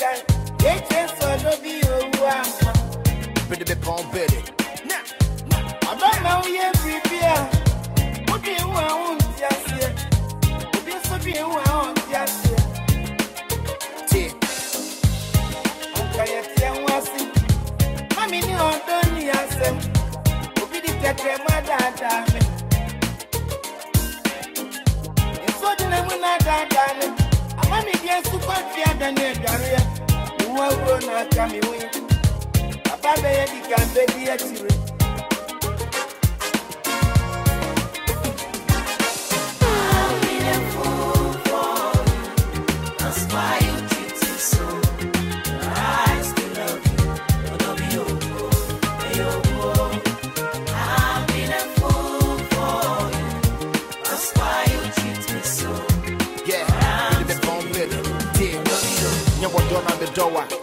kan yɛkyɛ sɛ ɔdɔ bi owu ama bede bɛpɛ wo bɛde abama woyɛ biribi a wodwe wo a wonte aseɛ obi nso dwe wo a ɔnte aseɛ tie anka yɛteɛ ho ase mame ne ɔdɔ nni asɛm obi de tɛtrɛmu adaadaa me nso gyina mu no adaadaa ne Mami bien super fier de ne dare. Uwa wo na kami wi. Baba be ye di kan be di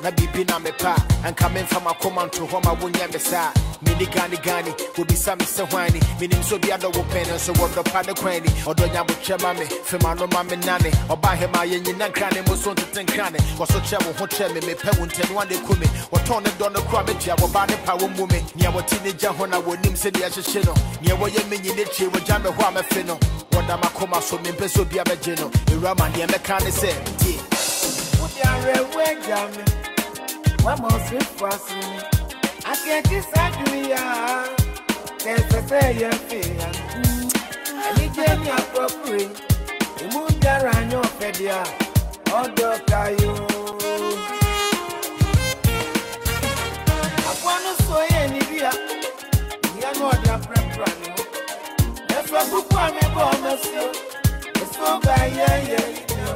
na bibi na mepa a memfa to nto I won't me saa mini gani gani wobisa me sɛ hwan ni menim sɛ obi adɔ wo pɛne nso wɔdɔpa ne kwan ni ɔdɔ nyabokyɛ ma me fema no ma me nane ɔba he ma yɛ nyina nkra ne mo so ntete nkra ne wɔso kyɛ wo ho kyerɛ me mepɛ wo ntaniwa ne ku me wɔtɔn ne dɔ no kora bɛtua wɔba ne pa wo mu me nea wɔti ne gya ho na wɔnim sɛdeɛ ɛhyehye no nea wɔyɛ me nyine kyie wɔgya me hɔ a mɛfe no wɔda makoma so mempɛ sɛ obi abɛgye no ɛwura ma deɛ mɛka ne sɛ tie wodearɛwo agya me wọ́n mọ̀ sí fàṣì ni. Akẹ́kí ṣáájú ìyá tẹ̀sẹ̀sẹ̀ yẹ fè ya. Ẹni jẹ́ ní àpọ̀pẹ̀, ìmú ń dára yàn fẹ̀dí à, ọ̀dọ̀ kayo. Àpọ̀nù sọ yẹ níbí à, ìyá náà dá pẹ́pẹ́rẹ́ ni ó. Ẹ̀fọ́ púpọ̀ àmì bọ̀ ọmọ sí o, èso bá yẹ yẹ ìdí o.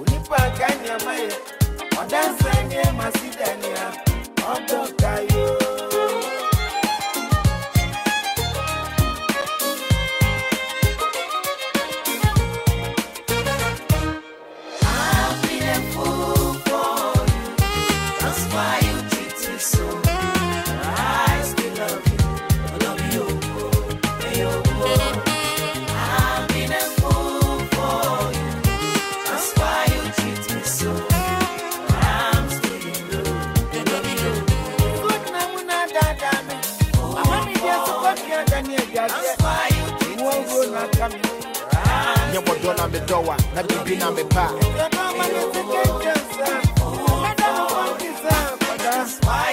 Onípa àgá ni àmáyẹ. dance any masitania. Odo die. nyɛ wɔ dɔ na medɔ wa na biribi na mepa That's why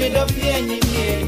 mi do pie nyimie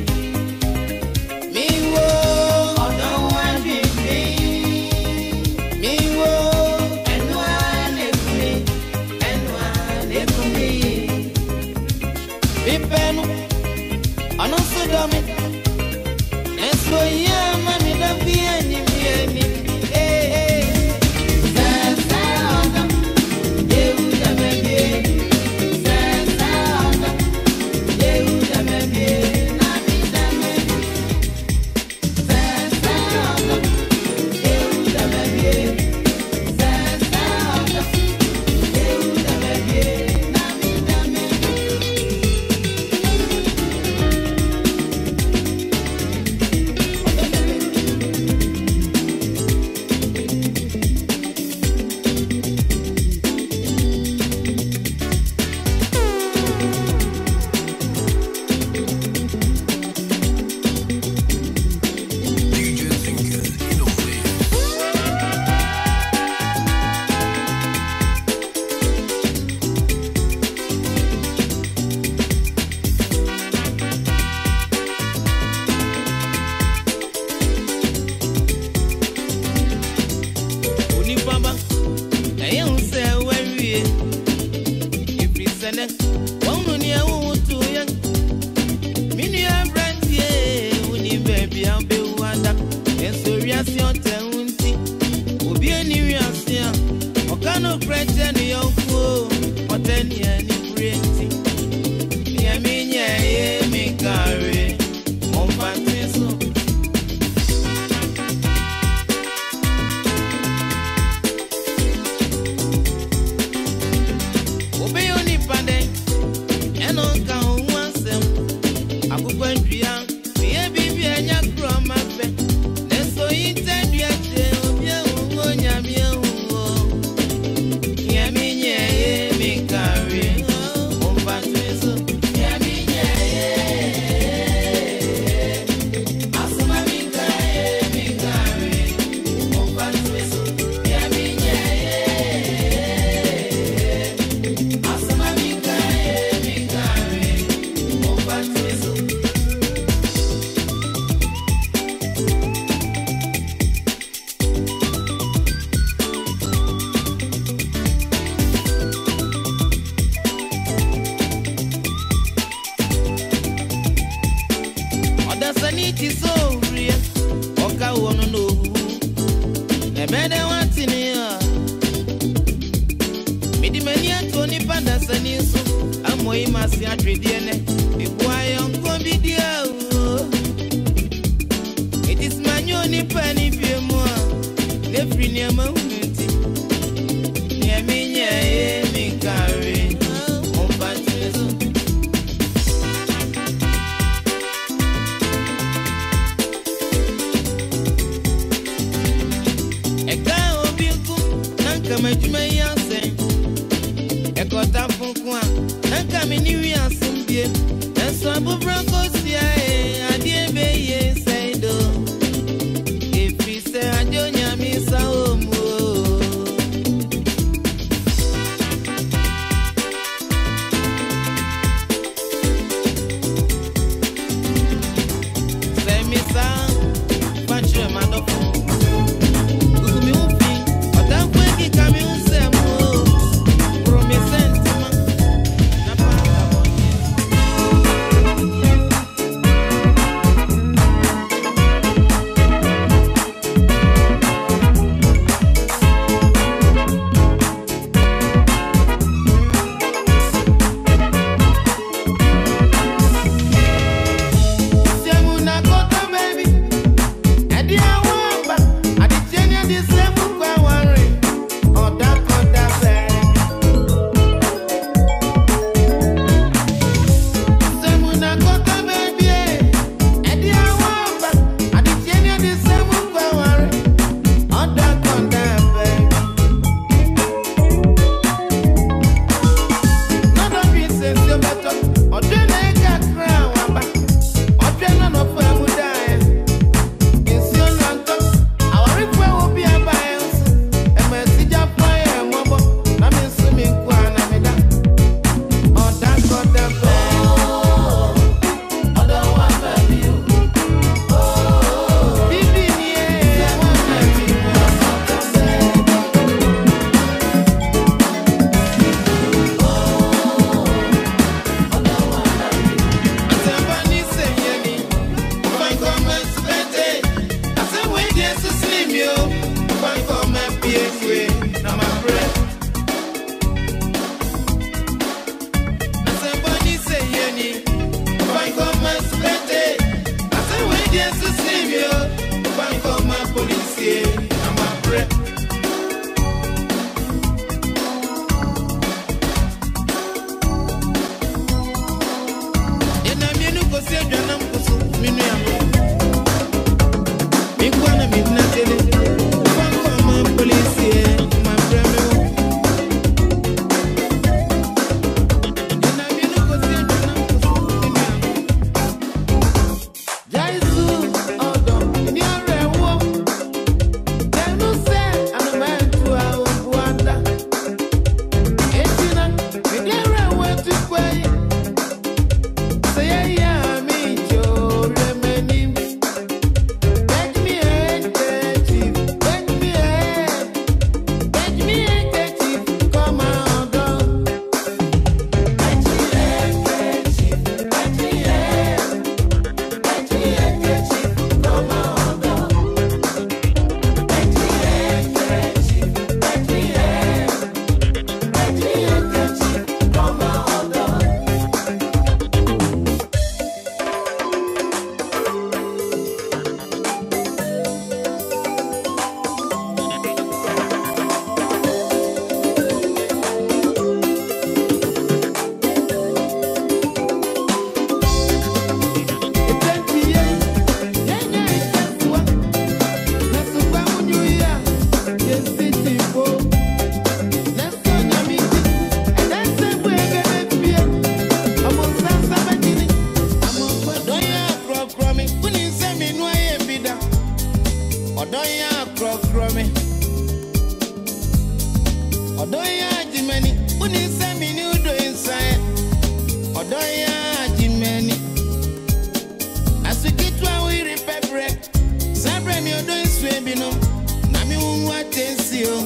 mu atesi o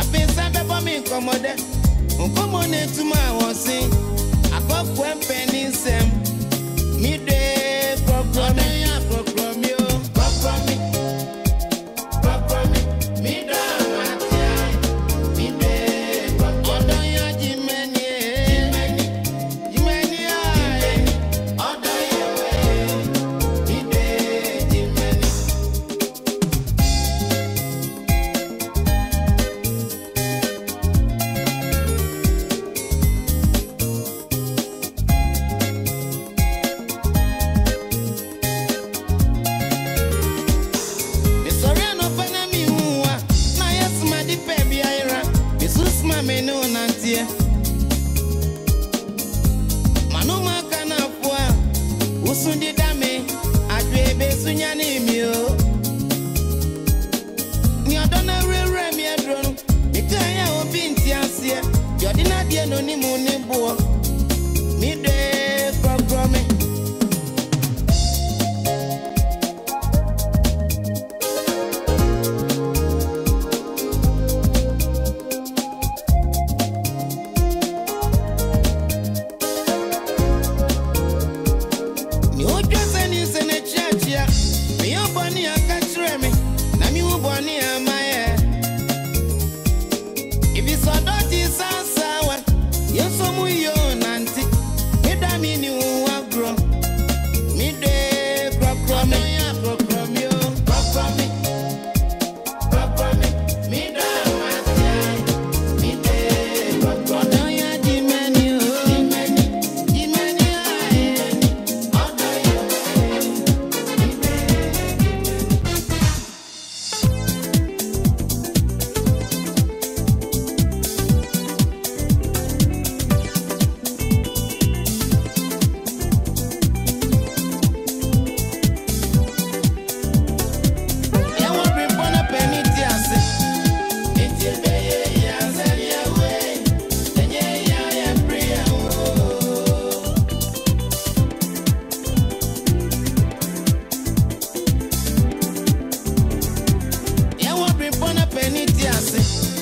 apesa bɛbɔ mi nkɔmɔdɛ nkɔmɔ n'etum awɔ si akɔkɔ mpɛ ni nsɛm mi de kɔkɔ n'eya. many tears.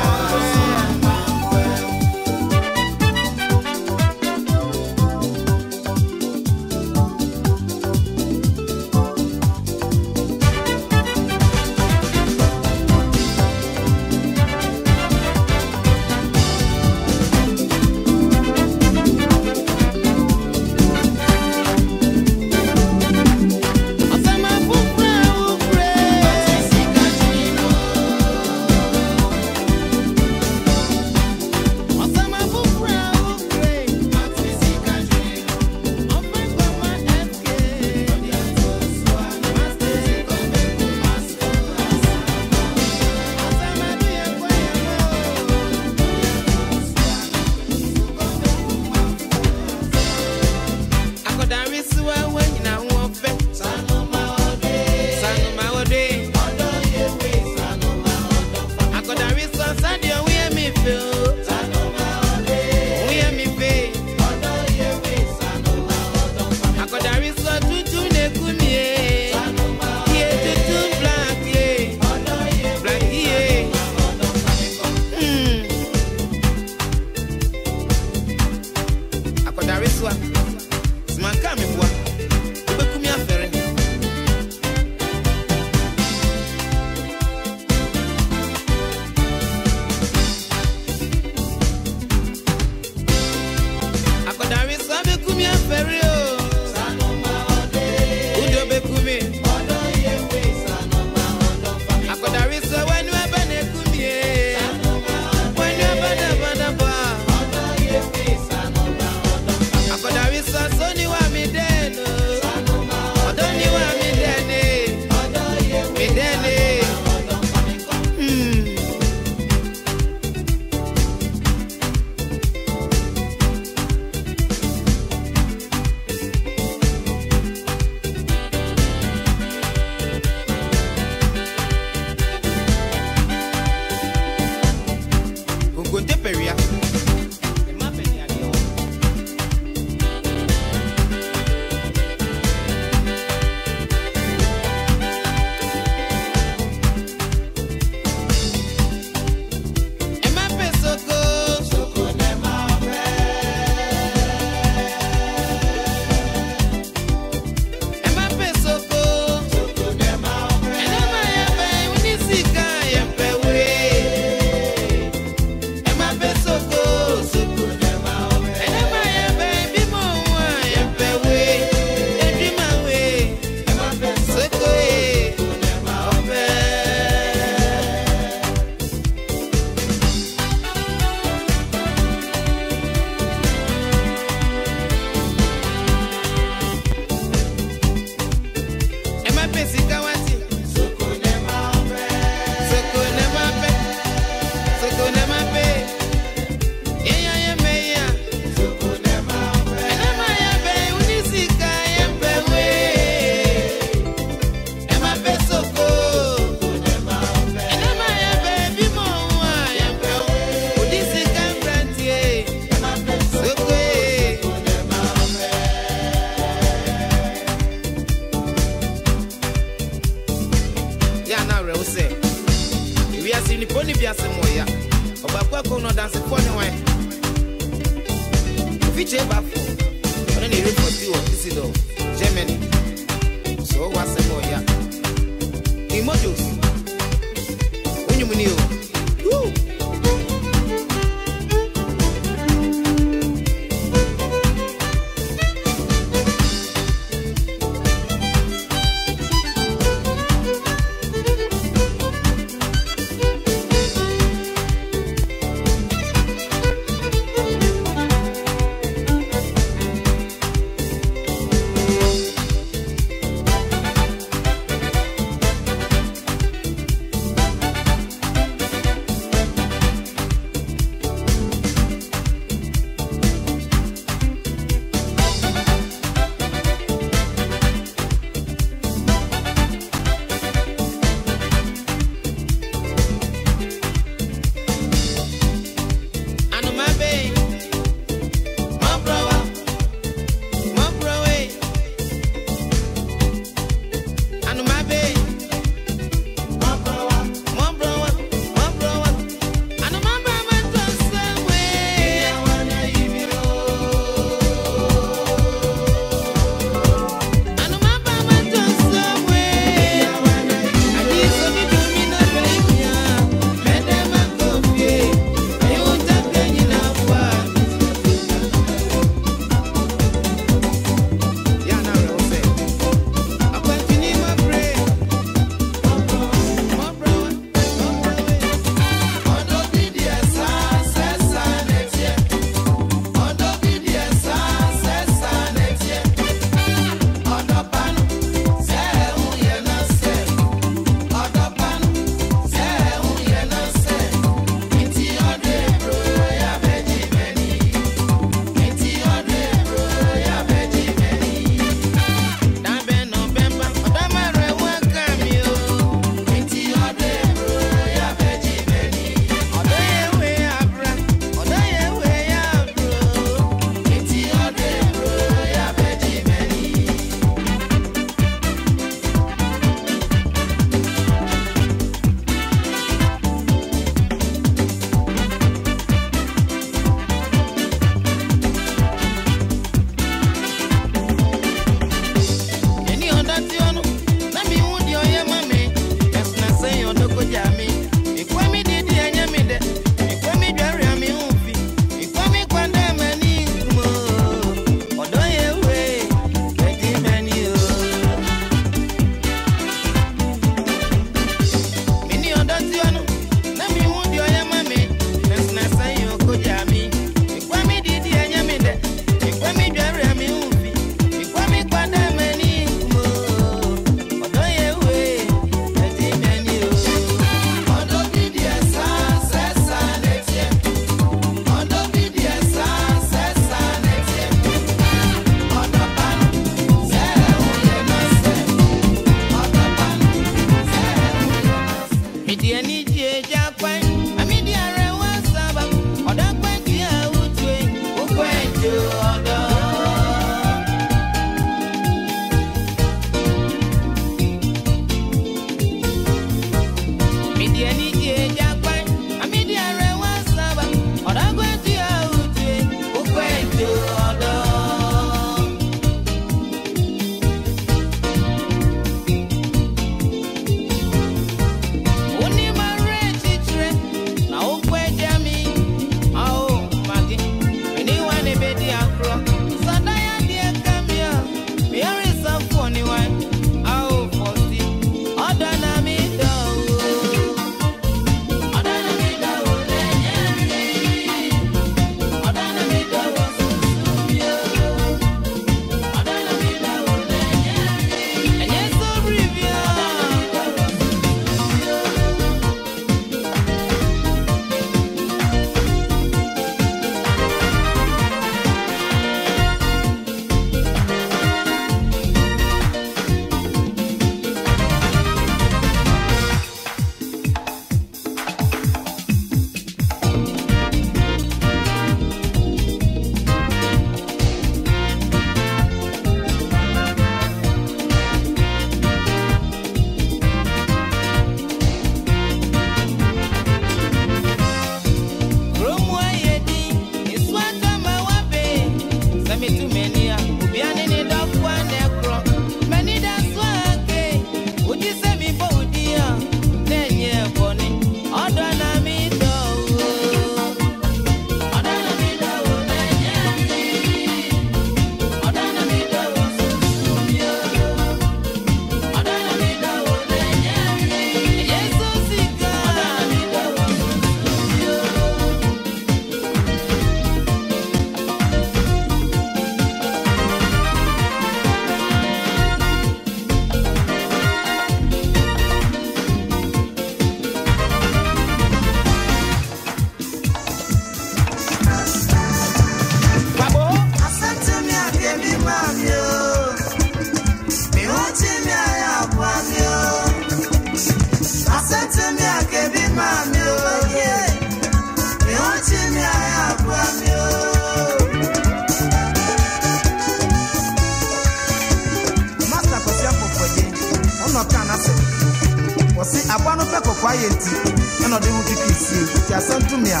nsɛm tumi a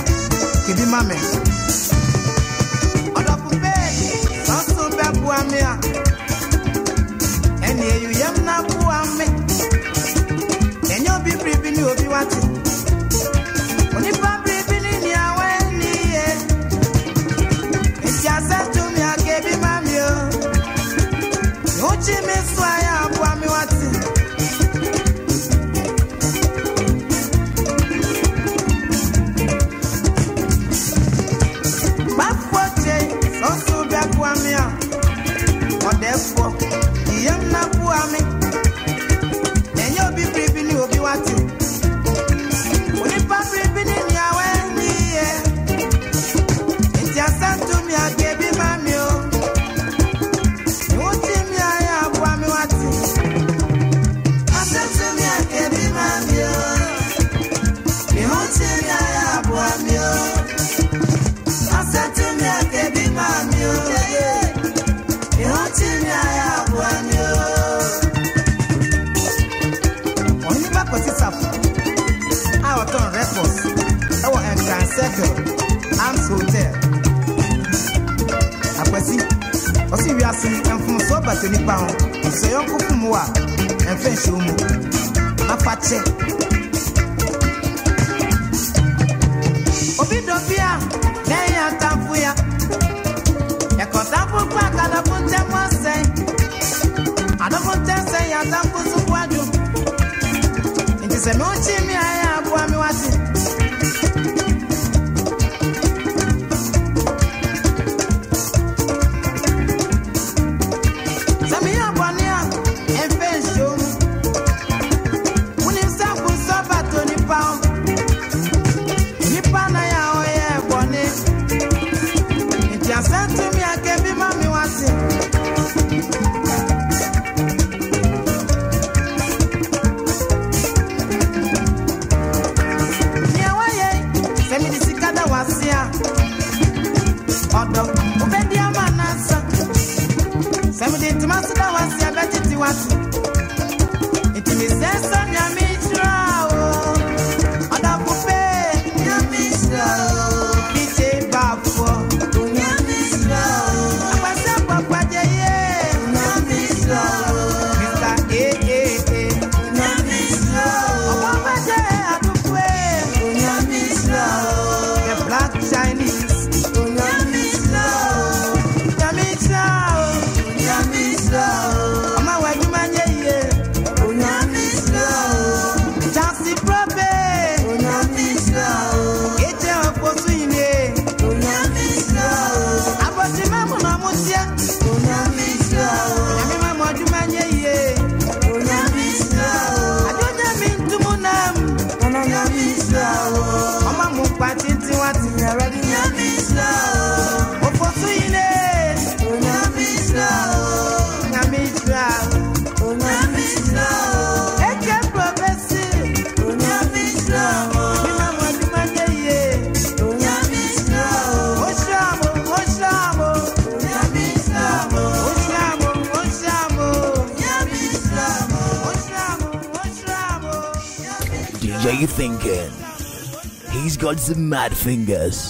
kibi ma me ɔdɔfo bɛɛ sɛ ɔso bɛboa me a ɛne ayuyam na boa me ɛnyɛ obi biribi obi wate fingers.